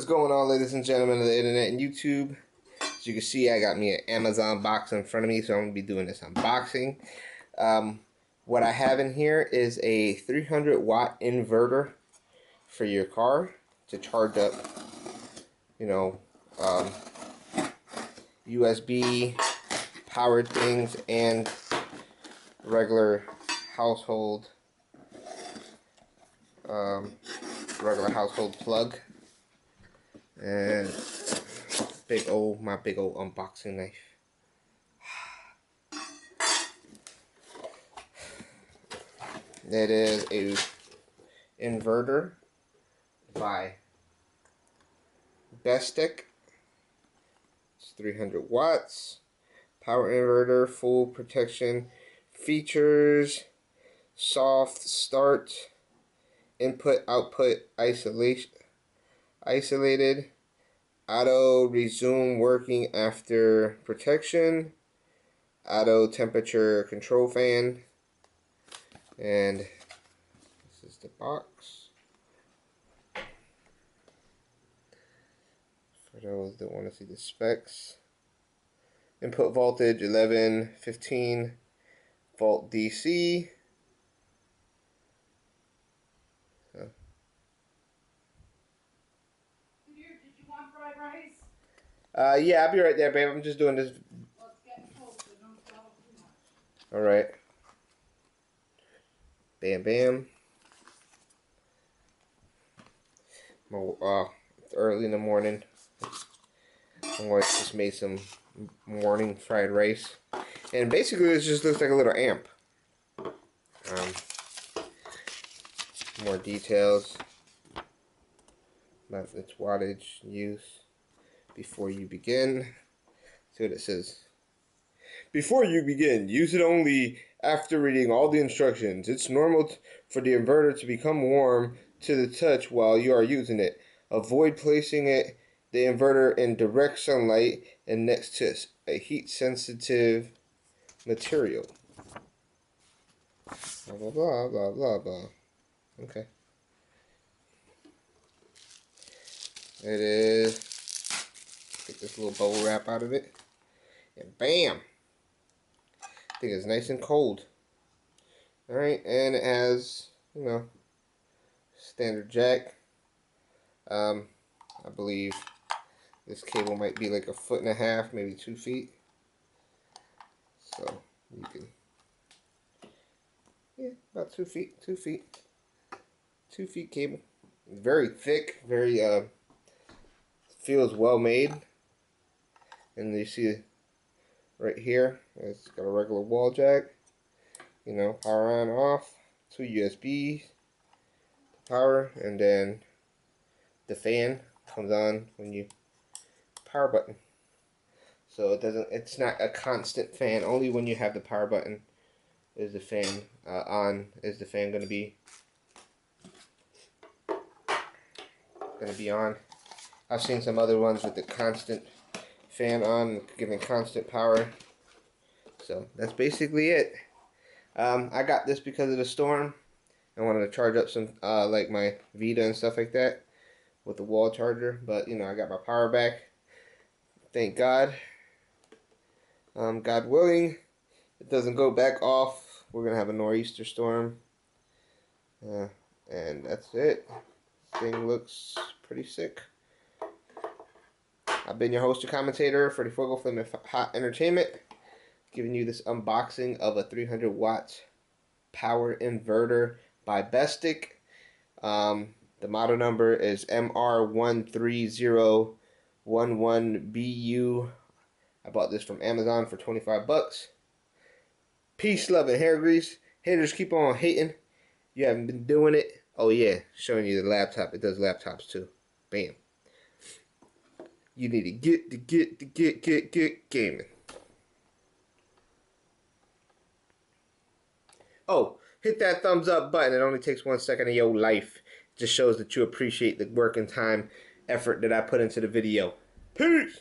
Is going on, ladies and gentlemen of the internet and YouTube? As you can see, I got me an Amazon box in front of me, so I'm going to be doing this unboxing. Um, what I have in here is a 300 watt inverter for your car to charge up, you know, um, USB powered things and regular household um, regular household plug and big old my big old unboxing knife. It is a inverter by Bestek it's 300 watts. Power inverter full protection features soft start input output isolation isolated auto resume working after protection auto temperature control fan and this is the box. For those that want to see the specs input voltage 11 15 volt DC Uh, yeah, I'll be right there, babe. I'm just doing this. All right. Bam, bam. Uh, it's early in the morning. My wife just made some morning fried rice. And basically, this just looks like a little amp. Um, more details about its wattage use before you begin. See what it says. Before you begin, use it only after reading all the instructions. It's normal for the inverter to become warm to the touch while you are using it. Avoid placing it the inverter in direct sunlight and next to a heat sensitive material. Blah blah blah blah blah blah. Okay. It is this little bubble wrap out of it. And bam! I think it's nice and cold. Alright, and it has, you know, standard jack. Um, I believe this cable might be like a foot and a half, maybe two feet. So, you can, yeah, about two feet, two feet. Two feet cable. Very thick, very, uh, feels well made and you see right here it's got a regular wall jack you know power on off two USB power and then the fan comes on when you power button. So it doesn't it's not a constant fan only when you have the power button is the fan uh, on is the fan to be going to be on. I've seen some other ones with the constant fan on, giving constant power. So that's basically it. Um, I got this because of the storm. I wanted to charge up some, uh, like my Vita and stuff like that with the wall charger. But, you know, I got my power back. Thank God. Um, God willing, it doesn't go back off. We're going to have a nor'easter storm. Uh, and that's it. This thing looks pretty sick. I've been your host and commentator, Freddy Fuego from Hot Entertainment, giving you this unboxing of a 300 watt power inverter by Bestek. Um, the model number is MR13011BU. I bought this from Amazon for 25 bucks. Peace, love, and hair grease. Haters keep on hating. You haven't been doing it. Oh yeah, showing you the laptop. It does laptops too. Bam. You need to get to get to get get get gaming. Oh, hit that thumbs up button. It only takes one second of your life. It just shows that you appreciate the work and time effort that I put into the video. Peace!